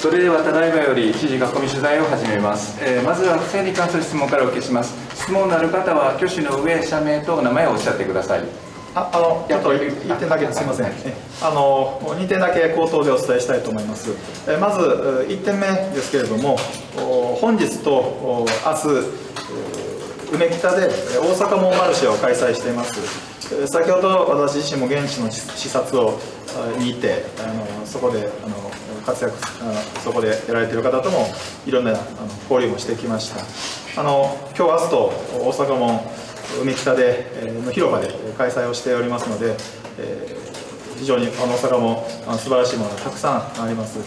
それではただいまより知事囲み取材を始めます、えー、まずは不正に関する質問からお受けします。質問のある方は挙手の上社名とお名前をおっしゃってください。ああのちょっと1点だけすみません。あの2点だけ口頭でお伝えしたいと思います。えまず1点目ですけれども本日と明日梅北で大阪モンマルシェを開催しています。先ほど私自身も現地の視察をに行ってあのそこであの活躍あそこでやられている方ともいろんなあの交流もしてきました。あの今日明日と大阪も梅北で、えー、の広場で開催をしておりますので、えー、非常にあの大阪もあの素晴らしいものがたくさんあります、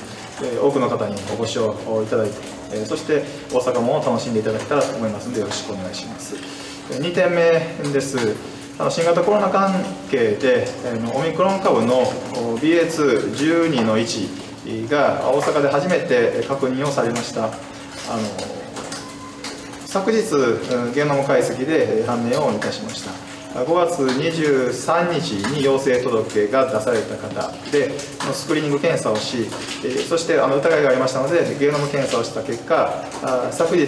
えー、多くの方にお越しをいただいて、えー、そして大阪も楽しんでいただけたらと思いますのでよろしくお願いします。2点目です。あの新型コロナ関係で、えー、オミクロン株の BA212 の1が大阪で初めて確認をされました。あの昨日ゲノム解析で判明をいたしました。5月23日に陽性届が出された方でスクリーニング検査をしそしてあの疑いがありましたのでゲノム検査をした結果昨日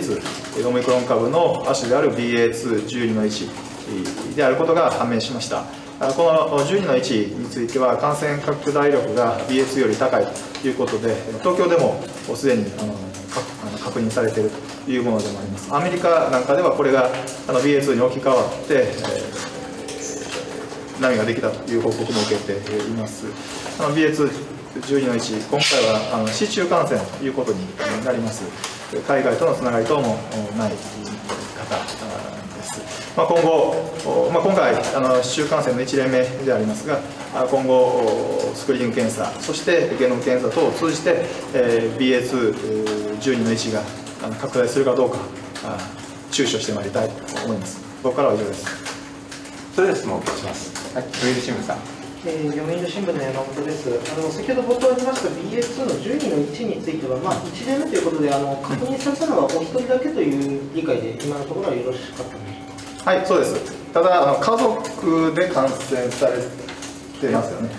オミクロン株の亜種である BA212 の1であることが判明しました。この12の1については感染拡大力が BA2 より高いということで東京でもすでにあの確認されているというものでもあります。アメリカなんかではこれがあの BA2 に置き換わって、えー、波ができたという報告も受けています。あの BA212 の1今回はあの市中感染ということになります。海外とのつながり等もない方まあ、今後、まあ、今回あの市中感染の1例目でありますが今後スクリーニング検査そしてゲノム検査等を通じて、えー、BA212 の1が拡大するかどうか注視をしてまいりたいと思います。僕からは以上です。それでは質問をお願いします。はい。読売新聞さん。えー、読売新聞の山本です。あの先ほど冒頭ありました BA2 の12の1については、まあ、1例目ということであの確認されたのはお一人だけという理解で今のところはよろしかったはいそうです。ただあの家族で感染されてますよね、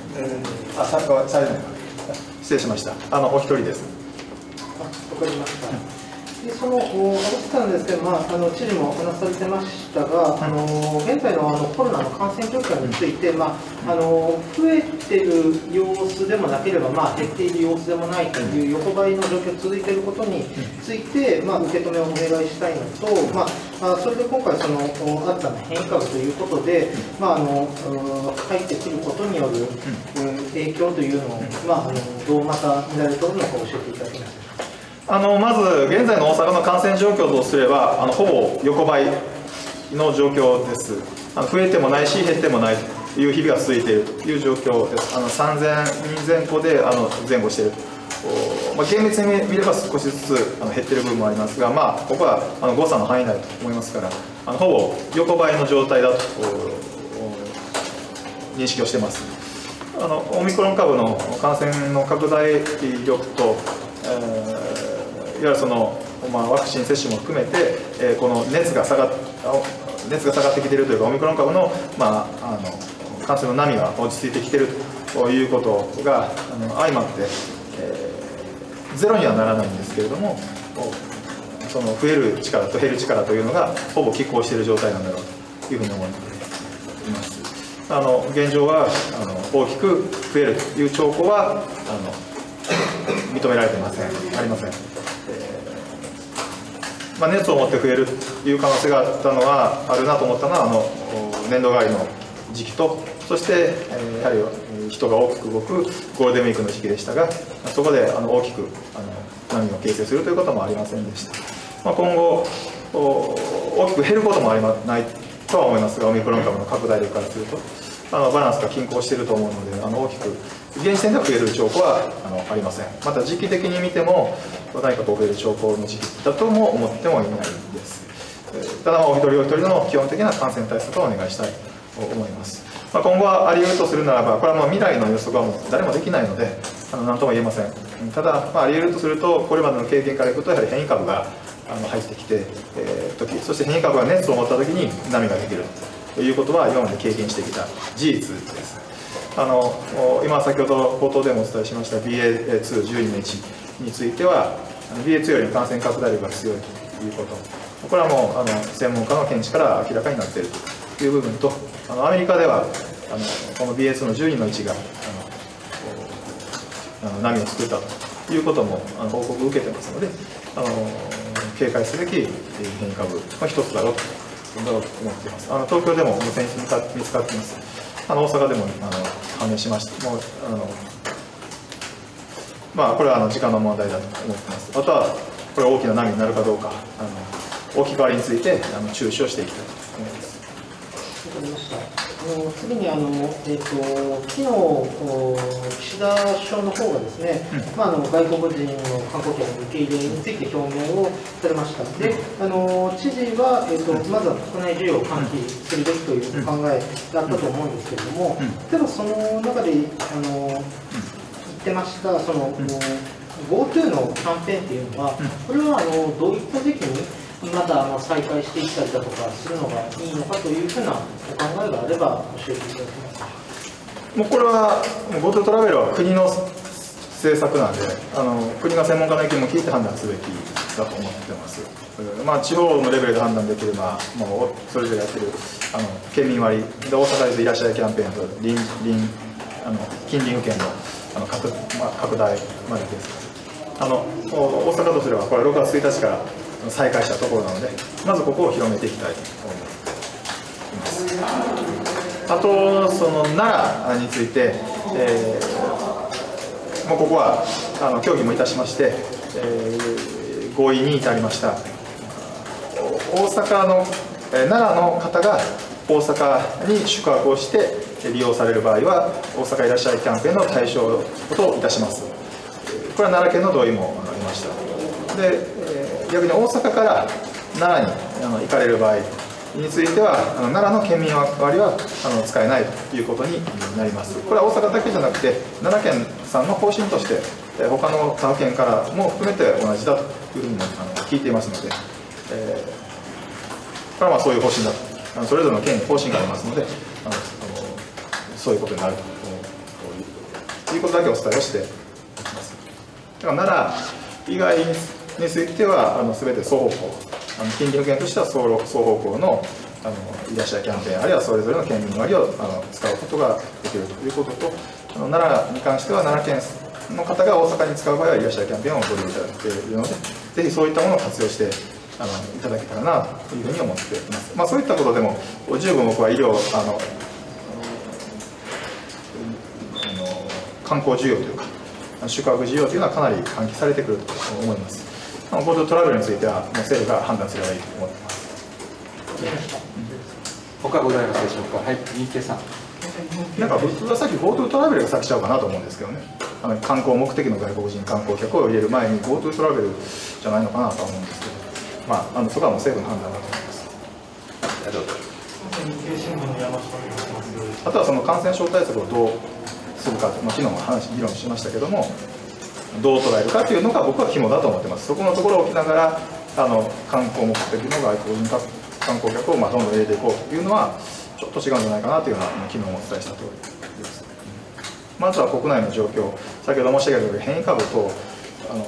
あ参加されない。失礼しました。あのお一人です。あわかりました。でそのおさんですけど、まあ、あの知事もお話されてましたが、あの現在のあのコロナの感染状況について、まあ、あの増えてる様子でもなければ、まあ、減っている様子でもないという横ばいの状況が続いていることについて、まあ、受け止めをお願いしたいのと、まあ、それで今回その、新たな変異株ということで、まあ、あの入ってくることによる影響というのを、まあ、あのどうまた見られているのか教えていただけますか？あのまず現在の大阪の感染状況とすればあのほぼ横ばいの状況です。あの増えてもないし減ってもないという日々が続いているという状況です。あの3000人前後であの前後しているまあ、厳密に見れば少しずつあの減っている部分もありますが、まあ、ここはあの誤差の範囲内と思いますからあのほぼ横ばいの状態だと認識をしてます。あのオミクロン株の感染の拡大力と、いわゆるその、まあ、ワクチン接種も含めて、えー、この熱が下が熱が下がってきているというかオミクロン株の,、まあ、あの感染の波が落ち着いてきているということがあの相まって、えー、ゼロにはならないんですけれどもその増える力と減る力というのがほぼ拮抗している状態なんだろうというふうに思っています。あの現状はあの大きく増えるという兆候はあの認められていませんありません。まあ、熱を持って増えるという可能性があったのはあるなと思ったのはあの年度替わりの時期とそして、えやはり人が大きく動くゴールデンウィークの時期でしたがそこであの大きくあの波を形成するということもありませんでした、まあ、今後大きく減ることもありまないとは思いますがオミクロン株の拡大力からすると。あのバランスが均衡していると思うのであの大きく現時点では増える兆候はあのありません。また時期的に見ても何か増える兆候の時期だとも思ってもいないです。ただお一人お一人の基本的な感染対策をお願いしたいと思います、まあ、今後はあり得るとするならばこれはもう未来の予測はもう誰もできないのであの何とも言えません。ただ、まあ、あり得るとするとこれまでの経験からいくとやはり変異株があの入ってきて、えー、時そして変異株が熱を持った時に波ができる。ということは今まで経験してきた事実です。あの今先ほど冒頭でもお伝えしました BA212 の1については BA.2 よりも感染拡大力が強いということ。これはもうあの専門家の見地から明らかになっているという部分とあのアメリカではあのこの BA.2 の10人の1があのあの波を作ったということもあの報告を受けてますのであの警戒すべき変異株の一つだろうと思っています。あの東京でも無線に見つかっています。あの大阪でもあの判明しましたもうあのまあこれはあの時間の問題だと思ってます。あとはこれ大きな波になるかどうかあの置き換わりについてあの注視をしていきたいと思います。かりました。あの次にあの、えっと昨日お岸田首相の方がですね、まあ、あの外国人の観光客の受け入れについて表明をされました。で、あの知事は、えっとまずは国内需要を喚起するべきという考えだったと思うんですけれども、例えばその中であの言ってました、その、GoTo のキャンペーンっていうのは、これはあのどういった時期にまたあの再開していったりだとかするのがいいのかというふうなお考えがあれば教えていただけますか？もうこれは、GoTo トラベルは国の政策なんで、あの国が専門家の意見も聞いて判断すべきだと思ってます。まあ、地方のレベルで判断できるのは、もうそれぞれやってるあの県民割、で大阪でいらっしゃいキャンペーンと隣隣あの近隣府県のあの拡,、まあ、拡大までです。あの大阪とすれば、これ6月1日から再開したところなので、まずここを広めていきたいと思います。あと、その奈良について、えー、もうここはあの協議もいたしまして、えー、合意に至りました。大阪の、え、奈良の方が大阪に宿泊をして利用される場合は、大阪いらっしゃいキャンペーンの対象といたします。これは奈良県の同意もありました。で、逆に大阪から奈良にあの行かれる場合については、あの奈良の県民割はあの使えないということになります。これは大阪だけじゃなくて、奈良県さんの方針として、え、他の他県からも含めて同じだというふうにあの聞いていますので、えー、これはまあそういう方針だと。あのそれぞれの県に方針がありますので、あのそういうことになるということだけお伝えをしておきます。だから奈良以外については、あの全て双方向、あの近隣府県としては双双方向のあのいらっしゃいキャンペーン、あるいはそれぞれの県民割をあの使うことができるということと、あの奈良に関しては奈良県の方が大阪に使う場合はいらっしゃいキャンペーンをご利用いただけるので、ぜひそういったものを活用してあのいただけたらなというふうに思っています。まあ、そういったことでも、十分僕は医療、あのあの観光需要というか、宿泊需要というのはかなり喚起されてくると思います。GoTo トラベルについては、もう政府が判断すればいいと思ってます。他ございますでしょうか？はい、新家さん。なんか普通はさっき GoTo トラベルが先ちゃうかなと思うんですけどね、あの観光目的の外国人観光客を入れる前に GoTo トラベルじゃないのかなとは思うんですけど、まあ、あのそこはもう政府の判断だと思います。あどうぞあとはその感染症対策をどうするかと、まあ、昨日も話議論しましたけども、どう捉えるかというのが僕は肝だと思ってます。そこのところを置きながらあの観光目的の外国人観光客をまあどんどん入れていこうというのはちょっと違うんじゃないかなというのは昨日もお伝えした通りです。まずは国内の状況、先ほど申し上げたように変異株とあの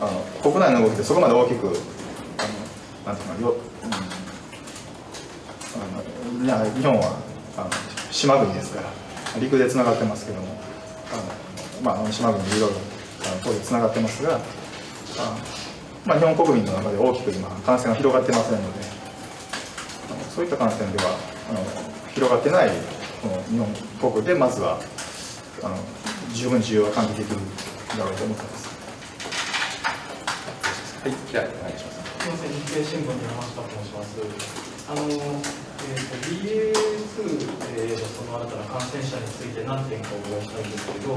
あの国内の動きでそこまで大きくあのなんていうかよ、うん、あの日本はあの島国ですから陸でつながってますけどもあの、まあ、島国いろいろ当然つながってますがあまあ、日本国民の中で大きく今感染が広がってませんのでそういった感染ではあの広がってないこの日本国でまずはあの十分需要は喚起できるだろうと思ってます。はい、じゃあお願いします。すみません、日経新聞の山下と申します。あの、えー、BA.2 でその新たな感染者について何点かお伺いしたいんですけど、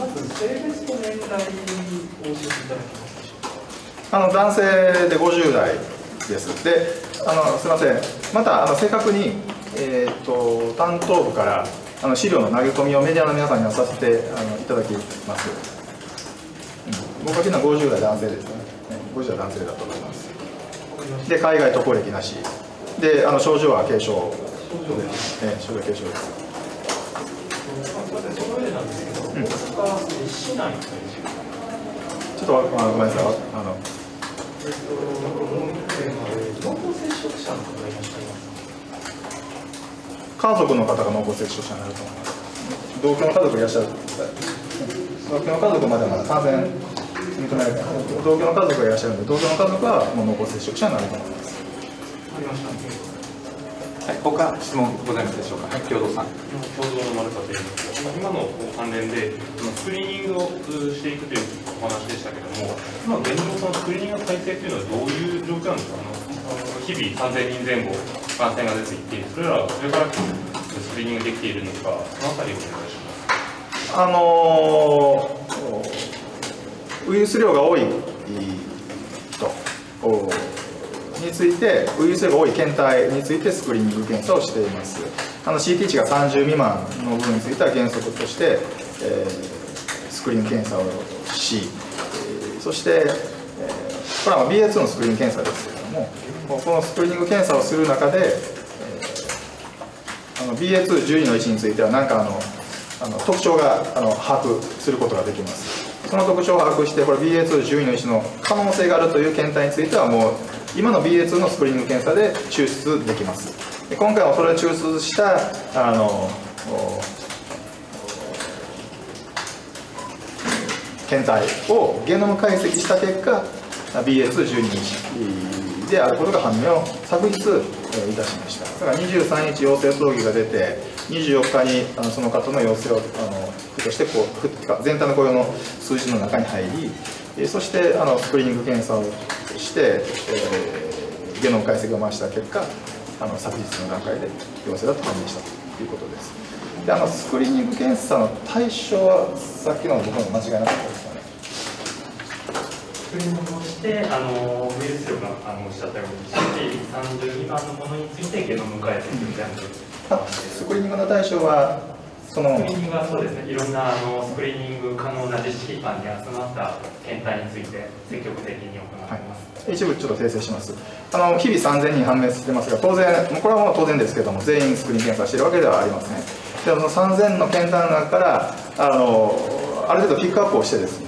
まず性別と年代を教えていただけますでしょうか？あの男性で50代です。で、あのすみません。またあの正確にえっ、と担当部からあの資料の投げ込みをメディアの皆さんにはさせてあのいただきます。うん、僕は昨日50代男性ですね。50代男性だと思います。で海外渡航歴なし。であの症状は軽症。です。えー、症状は軽症です。すみません、その上でなんですけど、大阪市内というっとあごめんなさい。あのえっと、濃厚接触者の方がいらっしゃいます家族の方が濃厚接触者になると思います同居の家族いらっしゃる。同居の家族まではまだ完全認められて同居の家族がいらっしゃるので同居の家族はもう濃厚接触者になると思いますはい、他質問ございますでしょうか？はい、共同さん。共同の丸かというんですが、今の関連で、スクリーニングをしていくというお話でしたけれども、今現状、そのスクリーニングの体制というのはどういう状況なんですか、あの日々3000人前後感染が出ていて、それらはそれからスクリーニングできているのか、そのあたりをお願いします。あのーウイルス量が多い人について、ウイルス量が多い検体についてスクリーニング検査をしています。あの CT 値が30未満の部分については原則として、えースクリーニング検査をし、えーそして、えーこれは BA2 のスクリーニング検査ですけれども、このスクリーニング検査をする中で、あの BA212 の位置については何かあのあの特徴があの把握することができますその特徴を把握してこれ BA212 の位置の可能性があるという検体についてはもう今の BA2 のスクリング検査で抽出できます。で今回はそれを抽出したあの検体をゲノム解析した結果 BA212 であることが判明を昨日いたしました。だから23日陽性争議が出て24日にあのその方の陽性をあのとしてこう全体の雇用の数字の中に入りそしてあのスクリーニング検査をして、えーゲノム解析を回した結果あの昨日の段階で陽性だと判明したということです。であのスクリーニング検査の対象はさっきの僕の間違いなかったですかね。スクリーニングをして、あのウイルス量があのおっしゃったように、30未満のものについてゲノム解析みたいなあスクリーニングの対象はそのスクリーニングはそうですね、いろんなあのスクリーニング可能な実施機関に集まった検体について積極的に行っています。一部ちょっと訂正します。あの日々3000人判明してますが、当然、これはもう当然ですけども、全員スクリーン検査してるわけではありません。でもその3000の検体の中からあの、ある程度ピックアップをしてですね、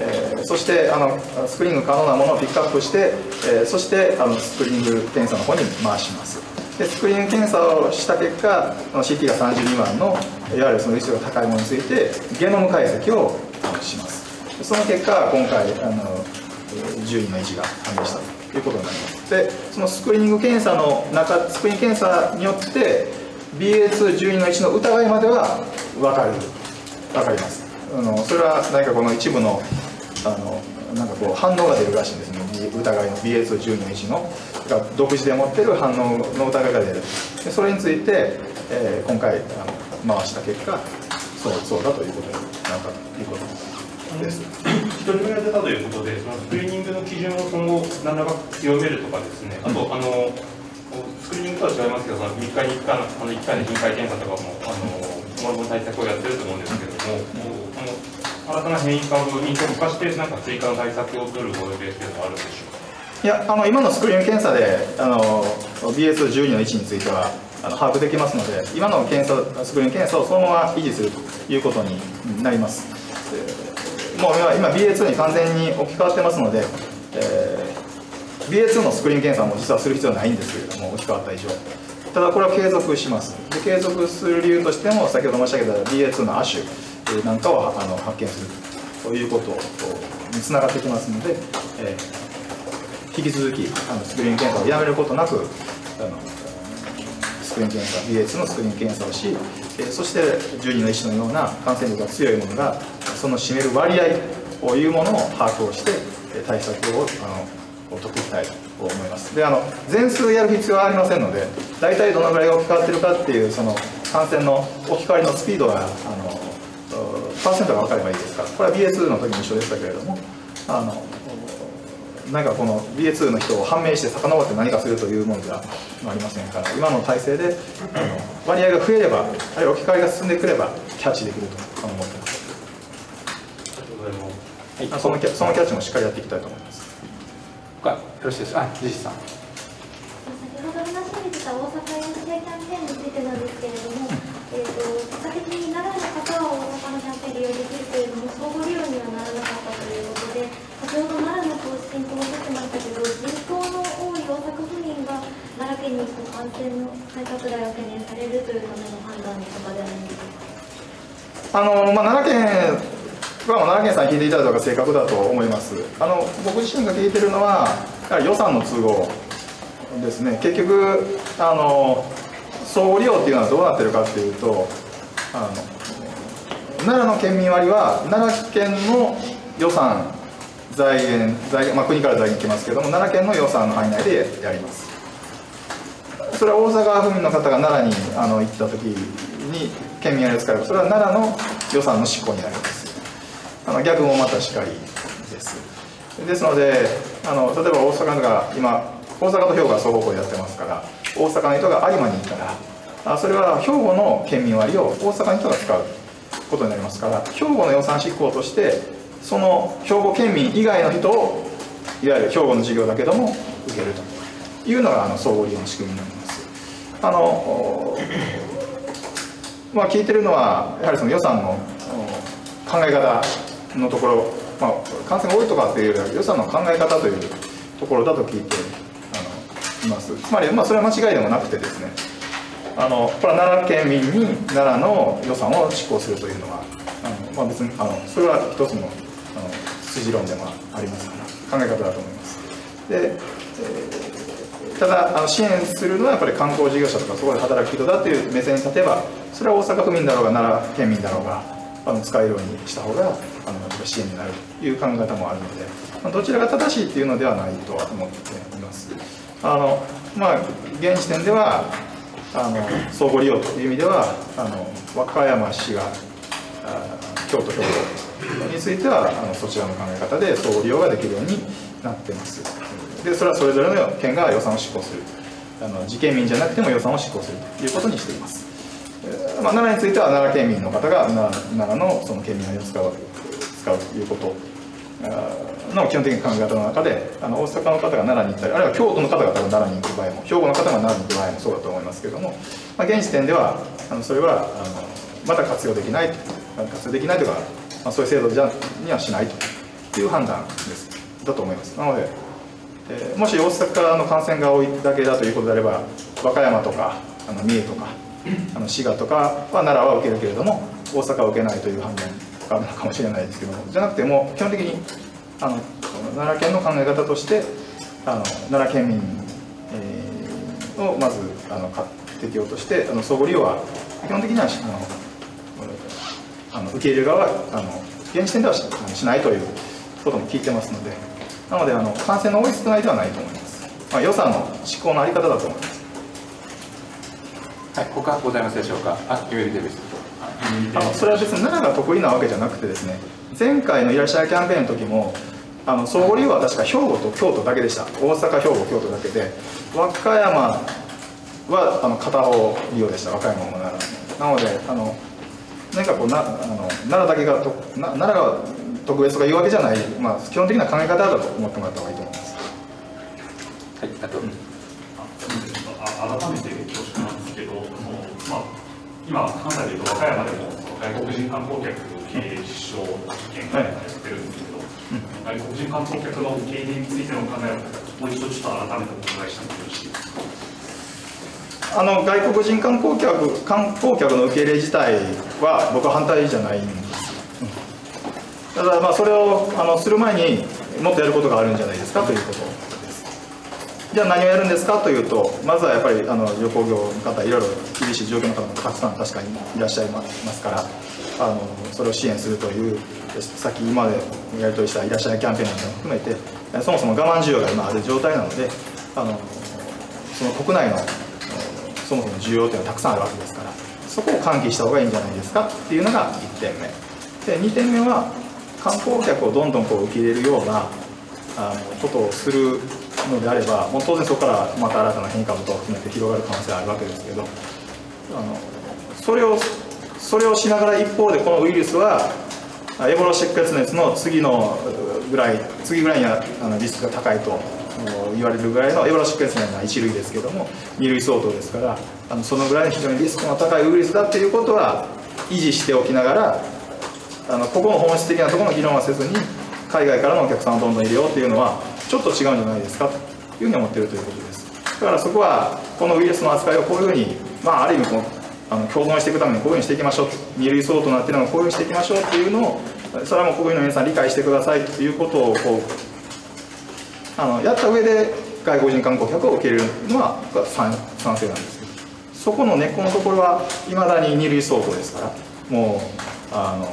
えーそしてあのスクリーング可能なものをピックアップして、えーそしてあのスクリーング検査の方に回します。でスクリーング検査をした結果、の CT が30未満のいわゆるそのリスクが高いものについて、ゲノム解析をします。その結果、今回、あの10人の位置が判明したということになります。で、そのスクリーニング検査の中、スクリーニング検査によって、BA212 の位置の疑いまでは分かる、分かります。あのそれは何かこの一部のあのなんかこう反応が出るらしいんですね、疑いの BA212 の位置のが独自で持ってる反応の疑いが出る。でそれについて、えー今回あの回した結果、そうそうだということになったということです。一人目が出たということで、そのスクリーニングの基準を今後、何らか強めるとかですね、あと、あのスクリーニングとは違いますけど、その3日に1回のあの1回の頻回検査とかも、あのもろもろ対策をやってると思うんですけれども、この新たな変異株に特化して、なんか追加の対策を取るご予定っていうのはあるんでしょうか？いやあの今のスクリーン検査であの BS12 の位置についてはあの把握できますので今の検査スクリーン検査をそのまま維持するということになります。えーもう今 BA2 に完全に置き換わってますので、えー BA2 のスクリーン検査も実はする必要ないんですけれども置き換わった以上。ただこれは継続します。で継続する理由としても先ほど申し上げた BA2 の亜種なんかをあの発見するということにつながってきますので、えー引き続きあのスクリーン検査をやめることなくあのスクリーン検査 BA2 のスクリーン検査をし、そして12の1のような感染力が強いものがその占める割合というものを把握をして対策をあの取っていきたいと思います。であの全数やる必要はありませんので大体どのぐらい置き換わってるかっていうその感染の置き換わりのスピードがあのパーセントが分かればいいですからこれは BA2 の時も一緒でしたけれどもあのなんかこの BA2 の人を判明して遡って何かするというものではありませんから今の体制であの割合が増えればあるいは置き換えが進んでくればキャッチできると思ってますありがとうございます。あそのキャそのキャッチもしっかりやっていきたいと思います他よろしいですか。あ、さん。先ほどおっしゃってましたけど、人口の多い大阪府民が奈良県にこう感染の再拡大を懸念されるというための判断の方ではないですか。あのまあ、奈良県は奈良県さん聞いていただいた方が正確だと思いますあの僕自身が聞いてるのは予算の都合ですね結局あの総合利用っていうのはどうなってるかっていうとあの奈良の県民割は奈良県の予算財源財源、まあ、国から財源来ますけれども奈良県の予算の範囲内でやります。それは大阪府民の方が奈良にあの行った時に県民割を使えばそれは奈良の予算の執行になります。あの逆もまたしかりです。ですのであの例えば大阪が今大阪と兵庫が双方向でやってますから大阪の人が有馬に行ったらあそれは兵庫の県民割を大阪の人が使うことになりますから兵庫の予算執行としてその兵庫県民以外の人をいわゆる兵庫の事業だけども受けるというのがあの相互利用の仕組みになります。あのまあ聞いてるのはやはりその予算の考え方のところ、まあ、感染が多いとかっていうよりは予算の考え方というところだと聞いてあのいます。つまり、まあ、それは間違いでもなくてですねあのこれは奈良県民に奈良の予算を執行するというのはあの、まあ、別にあのそれは一つの筋論でもありますから考え方だと思います。で、えーただあの支援するのはやっぱり観光事業者とかそこで働く人だという目線に立てばそれは大阪府民だろうが奈良県民だろうがあの使えるようにした方があの支援になるという考え方もあるので、まあ、どちらが正しいっていうのではないとは思っています。あのまあ現時点ではあの相互利用という意味ではあの和歌山市があ京都兵庫についてはあのそちらの考え方で相互利用ができるようになってます。でそれはそれぞれの県が予算を執行する。あの自県民じゃなくても予算を執行するということにしています。まあ、奈良については奈良県民の方が奈良のその県民割を使う使うということ。の基本的な考え方の中であの大阪の方が奈良に行ったりあるいは京都の方が多分奈良に行く場合も兵庫の方が奈良に行く場合もそうだと思いますけども、まあ、現時点ではあのそれはあのまだ活用できないと。活用できないとか、まあ、そういう制度じゃにはしないという判断です。だと思いますなので、えー、もし大阪の感染が多いだけだということであれば和歌山とかあの三重とかあの滋賀とかは奈良は受けるけれども大阪は受けないという判断があるのかもしれないですけどもじゃなくても基本的にあの奈良県の考え方としてあの奈良県民、えー、をまずあの適用としてあの相互利用は基本的にはあのあの受け入れ側はあの現時点ではししないということも聞いてますのでなのであの感染の多い少ないではないと思います、まあ、予算の執行の在り方だと思います。はい、他ございますでしょうか？あ、よりでです。あのそれは別に奈良が得意なわけじゃなくてですね前回のいらっしゃいキャンペーンの時もあの相互利用は確か兵庫と京都だけでした。大阪兵庫京都だけで。和歌山はあの片方利用でした。和歌山も奈良なのであの何かこうなあの奈良だけがとな奈良が特別とかいうわけじゃない、まあ、基本的な考え方だと思ってもらった方がいいと思います。はい。あと、うん、あ改めて恐縮なんですけどまあ、今、関西でいうと和歌山でも外国人観光客受け入れ実証実験がやってるん。ですけど、はい、外国人観光客の受け入れについての考えをもう一度ちょっと改めてお伺いしたもよろしいです。か。あの外国人観光客観光客の受け入れ自体は僕は反対じゃないんです、ただまあそれをあのする前にもっとやることがあるんじゃないですかということですじゃあ何をやるんですかというとまずはやっぱりあの旅行業の方いろいろ厳しい状況の方もたくさん確かにいらっしゃいますからあのそれを支援するというさっき今までやり取りしたいらっしゃいキャンペーンなども含めてそもそも我慢需要が今ある状態なのであのその国内のそもそも需要というのはたくさんあるわけですからそこを喚起した方がいいんじゃないですかっていうのが1点目。で2点目は観光客をどんどんこう受け入れるようなあのことをするのであればもう当然そこからまた新たな変異株と含めて広がる可能性があるわけですけどあのそれをそれをしながら一方でこのウイルスはエボラ出血熱の次のぐらい次ぐらいにはあのリスクが高いと言われるぐらいのエボラ出血熱は1類ですけども2類相当ですからあのそのぐらい非常にリスクの高いウイルスだっていうことは維持しておきながらあのここの本質的なところの議論はせずに海外からのお客さんをどんどん入れようっていうのはちょっと違うんじゃないですかというふうに思ってるということです。だからそこはこのウイルスの扱いをこういうふうにまあある意味このあの共存していくためにこういうふうにしていきましょう二類相当になっているのをこういうふうにしていきましょうっていうのをそれはもう国民の皆さん理解してくださいということをこうあのやった上で外国人観光客を受け入れるのは賛賛成なんですけどそこの根っこのところはいまだに二類相当ですからもうあの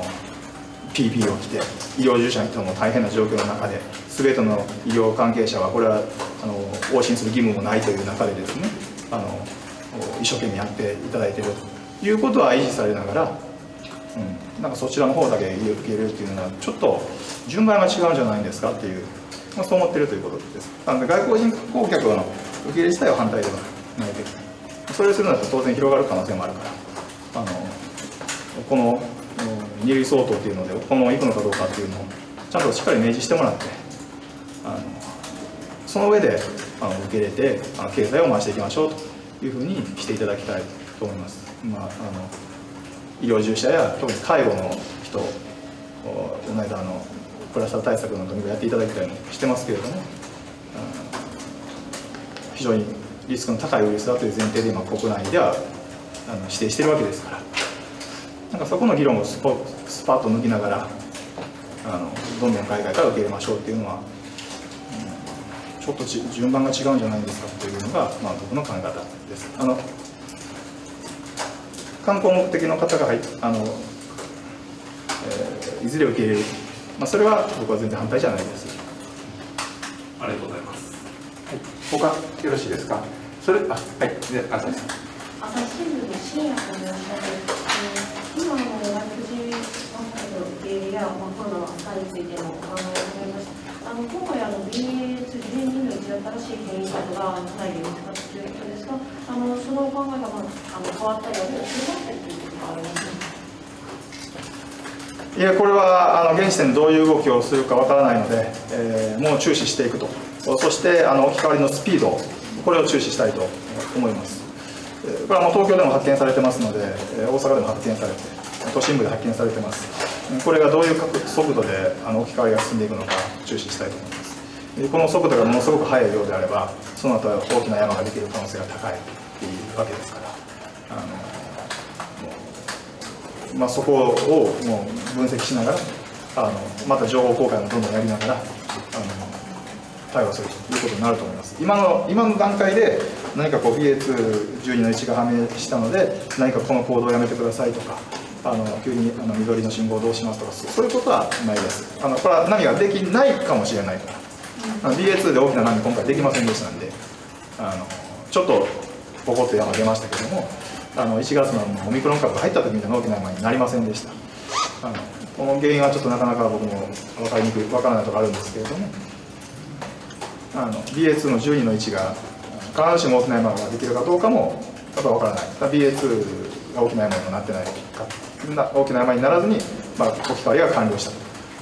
PP を着て医療従事者にとっても大変な状況の中で全ての医療関係者はこれはあの往診する義務もないという中でですねあの一生懸命やっていただいているということは維持されながら、うん、なんかそちらの方だけ受け入れるっていうのはちょっと順番が違うんじゃないですかっていう、まあ、そう思ってるということです。なので外国人観光客の受け入れ自体は反対ではないけどそれをするんだと当然広がる可能性もあるから。あのこの二類相当っていうのでこのままくのかどうかっていうのをちゃんとしっかり明示してもらってあのその上であの受け入れてあの経済を回していきましょうというふうにしていただきたいと思います。まあ、あの医療従事者や特に介護の人この間のクラスター対策なんかもやっていただきたいのしてますけれども非常にリスクの高いウイルスだという前提で今国内ではあの指定してるわけですからなんかそこの議論をスポスパッと抜きながらあのどんどん海外から受け入れましょうっていうのは、ちょっと順番が違うんじゃないですかというのが、まあ、僕の考え方です。あの観光目的の方が入あの、えー、いずれ受け入れる、まあ、それは僕は全然反対じゃないです。ありがとうございます、はい、他よろしいですか？それあはい。で朝日さん。朝日新聞の深夜と申します今の外国人観光の受け入れや、まあ、コロナの扱いについてのお考えを伺いましたあの今回あの BA2 変異の一新しい変異株がかなり見つかったということですがあのそのお考えが、まあ、あの変わったりあるいは強まったりということがありますいやこれはあの現時点でどういう動きをするかわからないので、えー、もう注視していくと。そしてあの置き換わりのスピードこれを注視したいと思います。これはもう東京でも発見されてますので大阪でも発見されて都心部で発見されてます。これがどういう速度であの置き換わりが進んでいくのか注視したいと思います。この速度がものすごく速いようであればその後は大きな山ができる可能性が高いっていうわけですからあの、まあ、そこをもう分析しながらあのまた情報公開もどんどんやりながらあの対応するということになると思います。今の今の段階で何かこう BA212 の位置が判明したので何かこの行動をやめてくださいとかあの急にあの緑の信号をどうしますとかそういうことはないです。あのこれは何ができないかもしれないから。BA2 で大きな波今回できませんでしたんであのちょっとポコッと山出ましたけどもあの1月のオミクロン株が入った時みたいな大きな山になりませんでした。あのこの原因はちょっとなかなか僕も分かりにくい分からないところあるんですけれども。あの BA2 の12の位置が必ずしも大きな山ができるかどうかもやっぱ分からない。BA2 が大きな山になってないか大きな山にならずに、まあ、置き換わりが完了した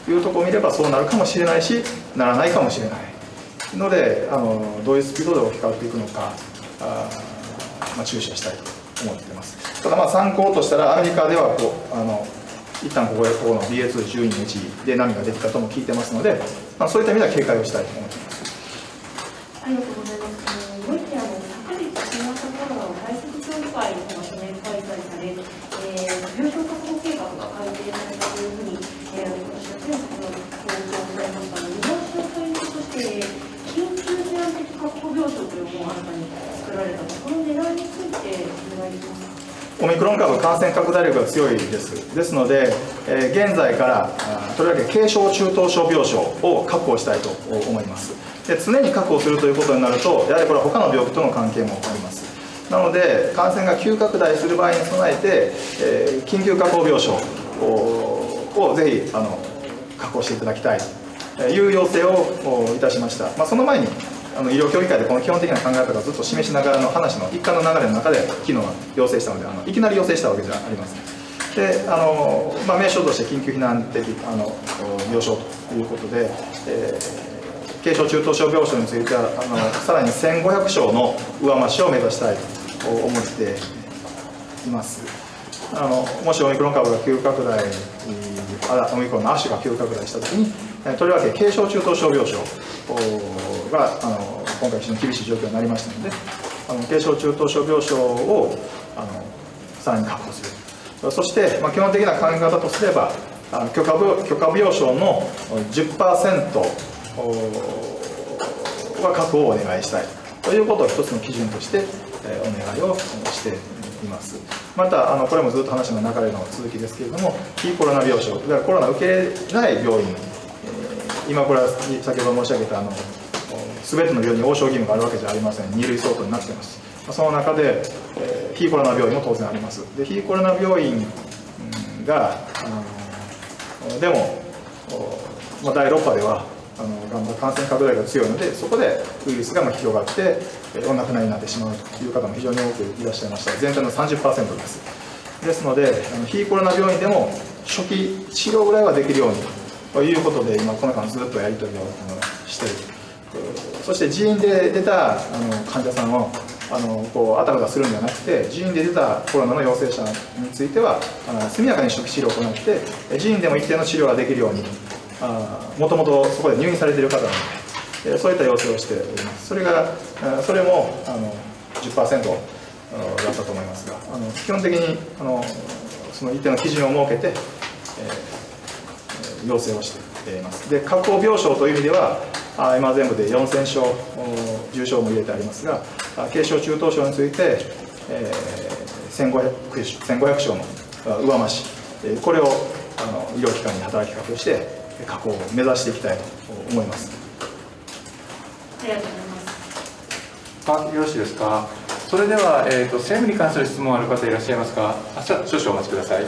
というところを見ればそうなるかもしれないしならないかもしれないのであのどういうスピードで置き換わっていくのかあ、まあ、注視をしたいと。思ってます。ただまあ参考としたらアメリカではこうあの一旦ここでここの BA212 の位置で波が出てたとも聞いてますので、まあ、そういった意味では警戒をしたいと思いますありがとうございますもう一点あの昨日新型コロナの対策協議会の書面開催され、えー、病床確保計画が改定されたというふうに、えー、私は先ほど強調されましたので見直しのポイントとして緊急事案的確保病床というものを新たに作られたとこの狙いについてお願いしますオミクロン株感染拡大力が強いです。ですので、え、現在からとりわけ軽症中等症病床を確保したいと思います。で常に確保するということになるとやはりこれは他の病気との関係もあります。なので感染が急拡大する場合に備えて、え、緊急確保病床をぜひあの確保していただきたいという要請をいたしました、まあ、その前にあの医療協議会でこの基本的な考え方をずっと示しながらの話の一環の流れの中で昨日は要請したのであのいきなり要請したわけじゃありません。であの、まあ、名称として緊急避難的あの病床ということで、えー、軽症中等症病床についてはあのさらに1500床の上増しを目指したいと思っています。あのもしオミクロン株が急拡大あオミクロンの足が急拡大したときにとりわけ軽症中等症病床があの今回非常に厳しい状況になりましたのであの軽症中等症病床をあのさらに確保する。そして、まあ、基本的な考え方とすれば許可部許可病床の10%は確保をお願いしたい。ということを一つの基準としてお願いをしています。またあのこれもずっと話の流れの続きですけれども非コロナ病床だからコロナ受けない病院今これは先ほど申し上げたあの全ての病院に応召義務があるわけじゃありません。2類相当になっていますその中で、えー、非コロナ病院も当然あります。で非コロナ病院がでも、まあ、第6波ではあのだんだん感染拡大が強いのでそこでウイルスが広がってお亡くなりになってしまうという方も非常に多くいらっしゃいました。全体の30%です。ですのであの非コロナ病院でも初期治療ぐらいはできるようにということで今この間ずっとやり取りをしている。そして人員で出たあの患者さんをあのこうあたふたするんじゃなくて人員で出たコロナの陽性者についてはあの速やかに初期治療を行って人員でも一定の治療ができるようにもともとそこで入院されている方なのでそういった要請をしております。それがそれもあの10%だったと思いますがあの基本的にあのその一定の基準を設けて、えー、要請をしています。で確保病床という意味では今全部で4000床重症も入れてありますが軽症中等症について、えー、1500, 1500床の上増しこれをあの医療機関に働きかけをして確保を目指していきたいと思います。ありがとうございますあよろしいですか？それでは、えーと、政務に関する質問ある方いらっしゃいますか？あ少々お待ちください。